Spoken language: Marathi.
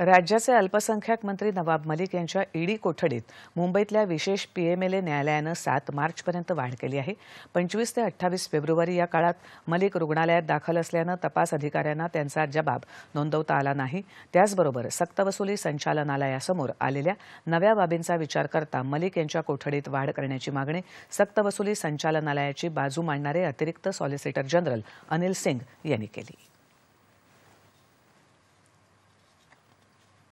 राज्याचे अल्पसंख्याक मंत्री नवाब मलिक यांच्या ईडी कोठडीत मुंबईतल्या विशेष पीएमएलए न्यायालयानं सात मार्चपर्यंत वाढ केली आहे. पंचवीस ते अठ्ठावीस फेब्रुवारी या काळात मलिक रुग्णालयात दाखल असल्यानं तपास अधिकाऱ्यांना त्यांचा जबाब नोंदवता आला नाही. त्याचबरोबर सक्तवसुली संचालनालयासमोर आलेल्या नव्या बाबींचा विचार करता मलिक यांच्या कोठडीत वाढ करण्याची मागणी सक्तवसुली संचालनालयाची बाजू मांडणारे अतिरिक्त सॉलिसिटर जनरल अनिल सिंग यांनी केली.